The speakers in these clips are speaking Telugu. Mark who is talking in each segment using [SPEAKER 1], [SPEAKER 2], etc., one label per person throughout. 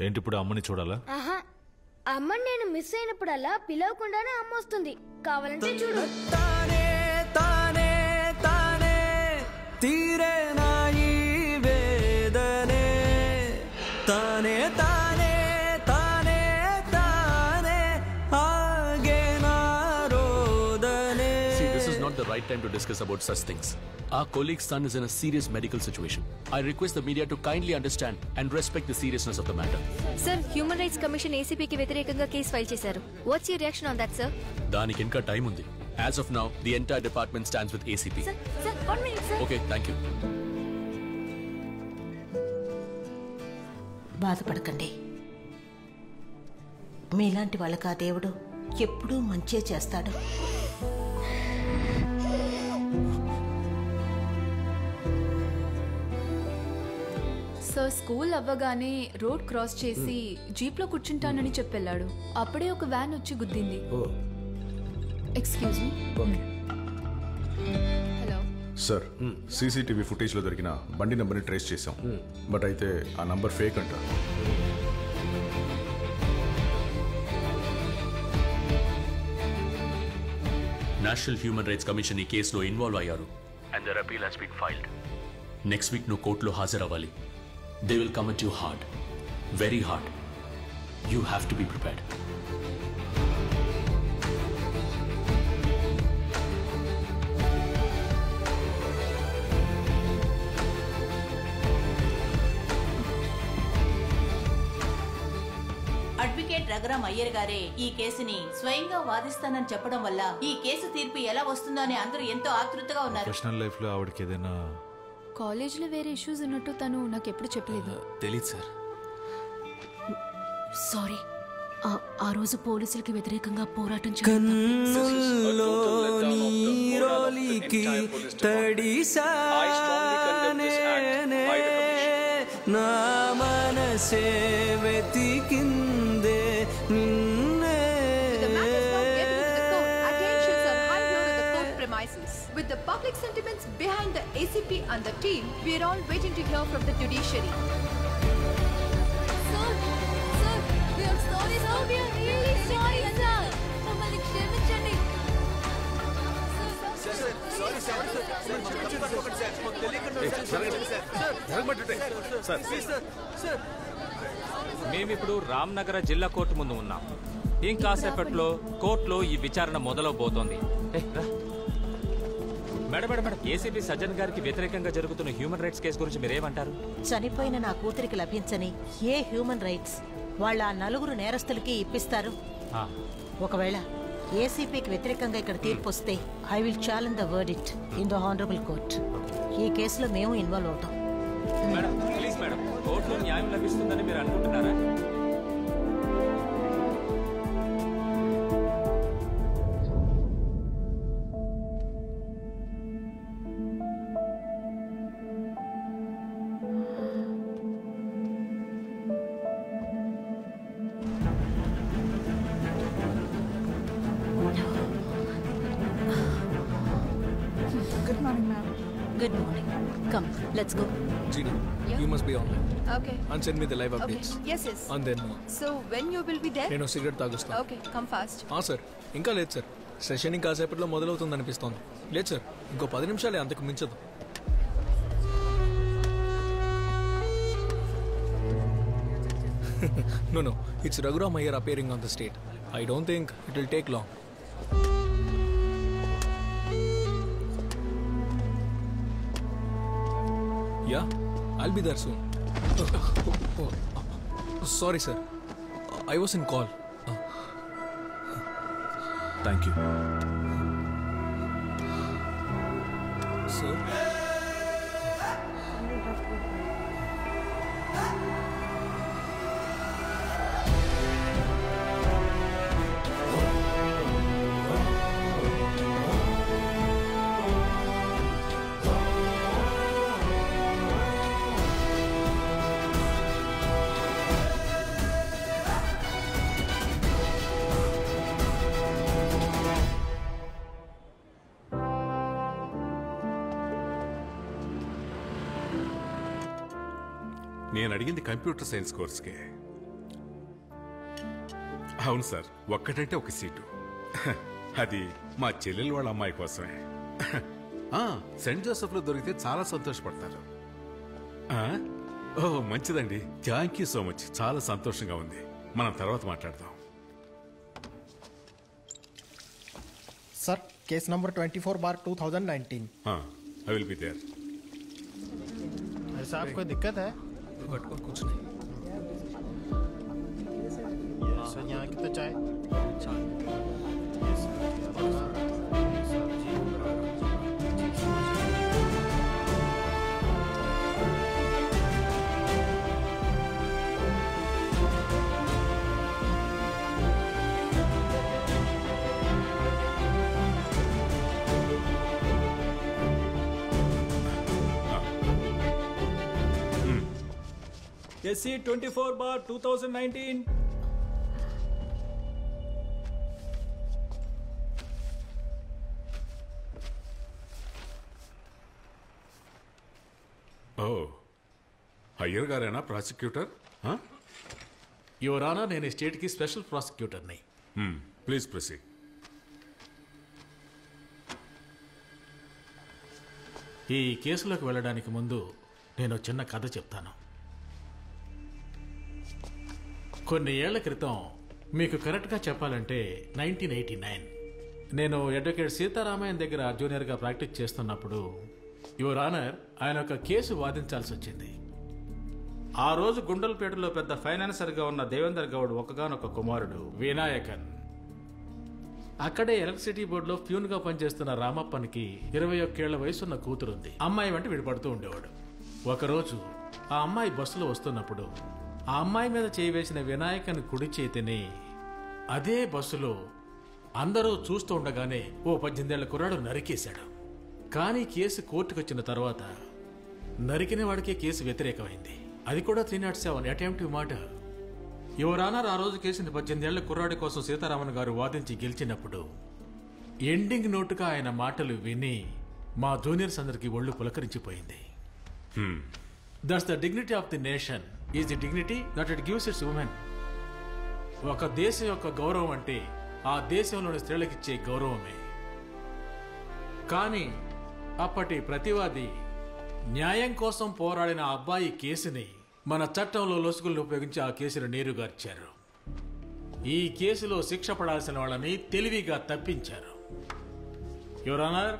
[SPEAKER 1] ఏంటి ఇప్పుడు అమ్మని చూడాలా?
[SPEAKER 2] ఆహా అమ్మని నేను మిస్ అయినప్పుడల్లా పిలవకుండానే అమ్మ వస్తుంది. కావాలంటే చూడు.
[SPEAKER 3] తానే తానే తానే తీరే
[SPEAKER 4] to discuss about such things. Our colleague's son is in a serious medical situation. I request the media to kindly understand and respect the seriousness of the matter.
[SPEAKER 5] Sir human rights commission ఏసీపీకి వ్యతిరేకంగా కేసు ఫైల్ చేశారు what's your reaction on that sir
[SPEAKER 4] దానికి ఇంకా టైం ఉంది as of now the entire department stands with ACP
[SPEAKER 5] sir sir one minute sir
[SPEAKER 4] okay thank you
[SPEAKER 6] బాధపడకండి మీలాంటి వాళ్ళకి ఆ దేవుడు ఎప్పుడూ మంచే చేస్తాడు
[SPEAKER 7] సార్ స్కూల్ అవ్వగానే రోడ్ క్రాస్ చేసి జీప్లో కూర్చుంటానని చెప్పెళ్ళాడు. అప్పుడే ఒక వ్యాన్ వచ్చి గుద్దింది. Excuse me hello
[SPEAKER 8] sir CCTV ఫుటేజ్లో దొరికిన బండి నెంబర్ని ట్రేస్ చేశాం. బట్ అయితే ఆ నంబర్ ఫేక్ అంట.
[SPEAKER 4] నేషనల్ హ్యూమన్ రైట్స్ కమిషన్ ఈ కేసులో ఇన్వాల్వ్ అయ్యారు. And their appeal has been filed next week నువ్వు కోర్టులో హాజరవ్వాలి. They will come at you hard very hard you have to be prepared
[SPEAKER 9] advocate Raghuram Iyer గారే ఈ కేసుని స్వయంగా వాదిస్తానని చెప్పడం వల్ల ఈ కేసు తీర్పు ఎలా వస్తుందో అని అందరూ ఎంతో ఆతృతగా ఉన్నారు.
[SPEAKER 1] ప్రొఫెషనల్ లైఫ్లో ఆవిడకి ఏదైనా
[SPEAKER 7] కాలేజ్లో వేరే ఇష్యూస్ ఉన్నట్టు తను నాకు ఎప్పుడు చెప్పలేదు
[SPEAKER 4] తెలీదు సార్.
[SPEAKER 5] సారీ ఆ రోజు పోలీసులకి వ్యతిరేకంగా పోరాటం
[SPEAKER 3] నా మనసే వెతికిందే నిన్నే.
[SPEAKER 10] Premises. With the public sentiments behind the ACP and the team, we are all waiting to hear from the judiciary.
[SPEAKER 11] మేమిప్పుడు Ramnagar జిల్లా కోర్టు ముందు ఉన్నాం ఇంకాసేపట్లో కోర్టులో ఈ విచారణ మొదలవబోతోంది రా. Madam madam madam ACP Sajjan గారికి వ్యతిరేకంగా జరుగుతున్న హ్యూమన్ రైట్స్ కేసు గురించి మీరేమంటారు?
[SPEAKER 6] చనిపోయిన నా కూతురికి లభించని ఏ హ్యూమన్ రైట్స్ వాళ్ళ ఆ నలుగురు నేరస్తులకి ఇప్పిస్తారు? ఒకవేళ ఏసీపీకి వ్యతిరేకంగా ఇక్కడ తీర్పు వస్తే I will challenge the word it in the honourable court ఈ కేసులో మేము ఇన్వాల్వ్ అవుతాం.
[SPEAKER 11] మేడం ప్లీజ్ మేడం కోర్టులో న్యాయం లభిస్తుందని మీరు అనుకుంటున్నారా?
[SPEAKER 10] Good morning, ma'am.
[SPEAKER 5] Good morning come let's go
[SPEAKER 12] Gina, you must be online
[SPEAKER 10] Okay.
[SPEAKER 12] and send me the live
[SPEAKER 10] Okay.
[SPEAKER 12] updates.
[SPEAKER 10] Yes, yes.
[SPEAKER 12] And then
[SPEAKER 10] So when you will be there?
[SPEAKER 12] నేను సిగరెట్ తాగుస్తాను
[SPEAKER 10] Okay, come fast.
[SPEAKER 12] ఆ సార్ ఇంకా లేదు సార్ సెషన్ ఇంకాసేపట్లో మొదలవుతుంది అనిపిస్తోంది లేదు సార్ ఇంకో పది నిమిషాలే అంతకు మించదు no, no, it's Raghuram Iyer appearing on the state. I don't think it will take long. Yeah, I'll be there soon. Uh, oh, oh. Sorry, sir. I was in call.
[SPEAKER 1] Uh. Thank you.
[SPEAKER 12] Sir?
[SPEAKER 13] నేను అడిగింది కంప్యూటర్ సైన్స్ కోర్స్కే అవును సార్ ఒక్కటంటే ఒక సీటు అది మా చెల్లెలు వాళ్ళ అమ్మాయి కోసమే ఆ, సెంట్ జోసెఫ్లో దొరికితే చాలా సంతోషపడతారు ఆ? ఓ మంచిదండి థ్యాంక్ యూ సో మచ్ చాలా సంతోషంగా ఉంది మనం తర్వాత మాట్లాడదాం
[SPEAKER 14] sir case number 24 bar 2019
[SPEAKER 13] I will be there
[SPEAKER 14] ऐसा आपको दिक्कत है बट और
[SPEAKER 12] कुछ नहीं।
[SPEAKER 14] सर हाँ। यहाँ कितना तो चाय?
[SPEAKER 15] चाय। SC twenty four bar two thousand nineteen.
[SPEAKER 13] ఓ అయ్యర్ గారేనా ప్రాసిక్యూటర్?
[SPEAKER 16] యువర్ ఆనర్ నేను ఈ స్టేట్కి స్పెషల్ ప్రాసిక్యూటర్ని.
[SPEAKER 13] Please proceed.
[SPEAKER 16] ఈ కేసులోకి వెళ్ళడానికి ముందు నేను చిన్న కథ చెప్తాను. కొన్ని ఏళ్ళ క్రితం మీకు కరెక్ట్గా చెప్పాలంటే నైన్టీన్ ఎయిటీ నైన్. నేను అడ్వకేట్ సీతారామయ్య దగ్గర జూనియర్గా ప్రాక్టీస్ చేస్తున్నప్పుడు యువర్ ఆనర్ ఆయన ఒక కేసు వాదించాల్సి వచ్చింది. ఆ రోజు గుండల్పేటలో పెద్ద ఫైనాన్సర్గా ఉన్న దేవేందర్ గౌడ్ ఒకగానొక కుమారుడు వినాయకన్. అక్కడే ఎలక్ట్రిసిటీ బోర్డులో ప్యూన్గా పనిచేస్తున్న రామప్పనికి ఇరవై ఒక్కేళ్ళ వయసున్న కూతురుంది. అమ్మాయి వెంట విడిపడుతూ ఉండేవాడు. ఒకరోజు ఆ అమ్మాయి బస్సులో వస్తున్నప్పుడు ఆ అమ్మాయి మీద చేయి వేసిన వినాయకన్ కుడి చేతిని అదే బస్సులో అందరూ చూస్తూ ఉండగానే ఓ పద్దెనిమిదేళ్ళ కుర్రాడు నరికేశాడు. కానీ కేసు కోర్టుకు వచ్చిన తర్వాత నరికిన వాడికే కేసు వ్యతిరేకమైంది. అది కూడా three not seven attempt of murder your honour ఆ రోజు కేసుని పద్దెనిమిదేళ్ళ కుర్రాడి కోసం సీతారామన్ గారు వాదించి గెలిచినప్పుడు ఎండింగ్ నోటుగా ఆయన మాటలు విని మా జూనియర్స్ అందరికి ఒళ్ళు పులకరించిపోయింది. That's the dignity of the nation is the dignity that it gives its women ఒక దేశం యొక్క గౌరవం అంటే ఆ దేశంలోని స్త్రీలకిచ్చే గౌరవమే. కానీ అప్పటి ప్రతివాది న్యాయం కోసం పోరాడిన ఆ అబ్బాయి కేసుని మన చట్టంలో లొసుగులను ఉపయోగించి ఆ కేసును నేరుగార్చారు. ఈ కేసులో శిక్ష పడాల్సిన వాళ్ళని తెలివిగా తప్పించారు. యువర్ ఆనర్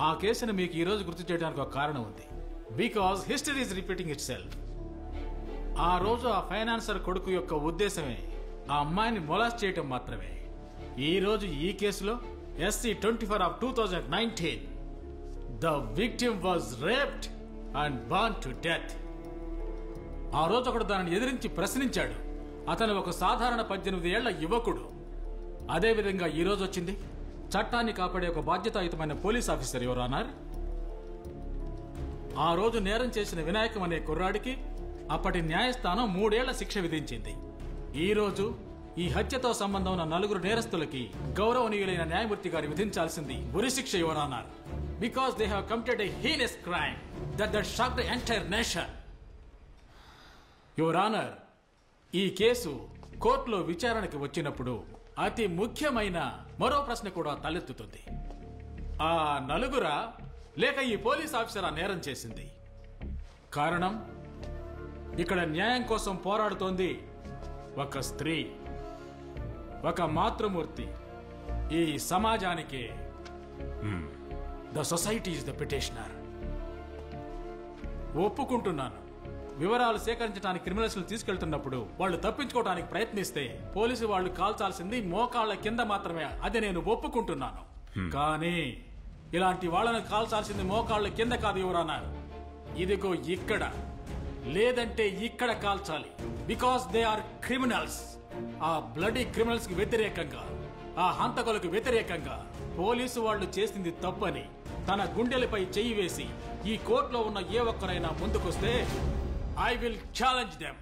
[SPEAKER 16] ఆ కేసును మీకు ఈరోజు గుర్తు చేయడానికి ఒక కారణం ఉంది. Because history is repeating itself ఆ రోజు ఆ ఫైనాన్సర్ కొడుకు యొక్క ఉద్దేశమే ఆ అమ్మాయిని మొలాస్ చేయటం మాత్రమే. ఈ రోజు ఈ కేసులో SC twenty four of two thousand nineteen. The victim was raped and burn to death. ఆ రోజు ఒకడు దానిని ఎదిరించి ప్రశ్నించాడు. అతను ఒక సాధారణ పద్దెనిమిది ఏళ్ళ యువకుడు. అదేవిధంగా ఈ రోజు వచ్చింది. చట్టాన్ని కాపాడే ఒక బాధ్యతాయుతమైన పోలీస్ ఆఫీసర్ ఎవరన్నారు ఆ రోజు నేరం చేసిన వినాయకం అనే కుర్రాడికి అప్పటి న్యాయస్థానం మూడేళ్ళ శిక్ష విధించింది. ఈ రోజు ఈ హత్యతో సంబంధం ఉన్న నలుగురు నేరస్తులకి గౌరవనీయులైన న్యాయమూర్తి గారు విధించాల్సింది ఉరి శిక్ష ఎవరన్నారు because they have committed a heinous crime that that shock the entire nation your honour ఈ కేసు కోర్టులో విచారణకి వచ్చినప్పుడు అతి ముఖ్యమైన మరో ప్రశ్న కూడా తలెత్తుతుంది. ఆ నలుగురా లేక ఈ పోలీస్ ఆఫీసరా నేరం చేసింది? కారణం? ఇక్కడ న్యాయం కోసం పోరాడుతోంది ఒక స్త్రీ ఒక మాతృమూర్తి. ఈ సమాజానికి the society is the petitioner ఒప్పుకుంటున్నాను. వివరాలు సేకరించడానికి క్రిమినల్స్ తీసుకెళ్తున్నప్పుడు వాళ్ళు తప్పించుకోవడానికి ప్రయత్నిస్తే పోలీసు వాళ్ళు కాల్చాల్సింది మోకాళ్ళ కింద మాత్రమే. అది నేను ఒప్పుకుంటున్నాను. కానీ ఇలాంటి వాళ్ళను కాల్చాల్సింది మోకాళ్ళ కింద కాదు ఎవరన్నారు ఇదిగో ఇక్కడ. లేదంటే ఇక్కడ కాల్చాలి. బికాస్ దే ఆర్ క్రిమినల్స్ ఆ బ్లడీ క్రిమినల్స్కి వ్యతిరేకంగా ఆ హంతకులకు వ్యతిరేకంగా పోలీసు వాళ్ళు చేసింది తప్పని తన గుండెలపై చెయ్యి వేసి ఈ కోర్టులో ఉన్న ఏ ఒక్కరైనా ముందుకొస్తే ఐ విల్ ఛాలెంజ్ దెమ్